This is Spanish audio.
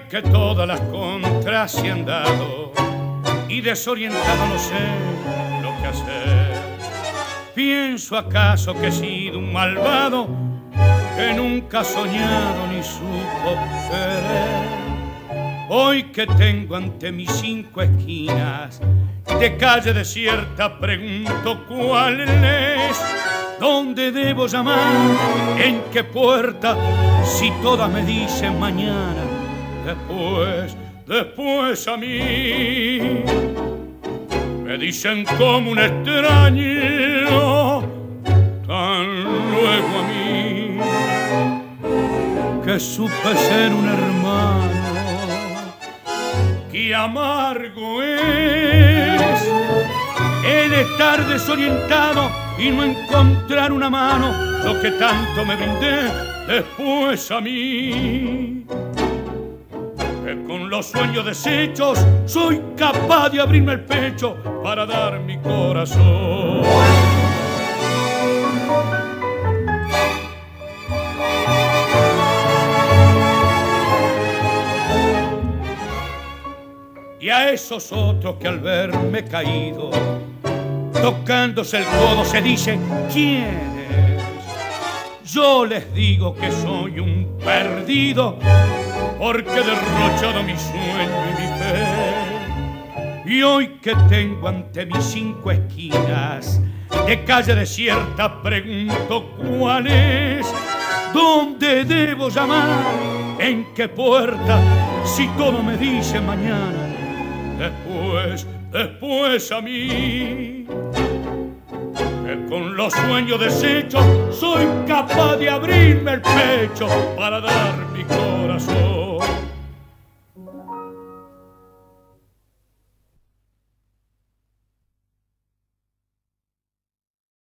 que todas las contras se han dado y desorientado no sé lo que hacer. Pienso acaso que he sido un malvado que nunca ha soñado ni supo querer. Hoy que tengo ante mis cinco esquinas de calle desierta pregunto cuál es, dónde debo llamar, en qué puerta, si todas me dicen mañana, después, después a mí. Me dicen como un extraño, tan luego a mí, que supe ser un hermano qué amargo es el estar desorientado y no encontrar una mano, lo que tanto me brindé después a mí. Con los sueños deshechos soy capaz de abrirme el pecho para dar mi corazón. y a esos otros que al verme caído, tocándose el codo, se dicen quién. Yo les digo que soy un perdido porque he derrochado mi sueño y mi fe. Y hoy que tengo ante mis cinco esquinas de calle desierta, pregunto cuál es, dónde debo llamar, en qué puerta, si todo me dice mañana después, después a mí con los sueños deshechos, soy capaz de abrirme el pecho para dar mi corazón.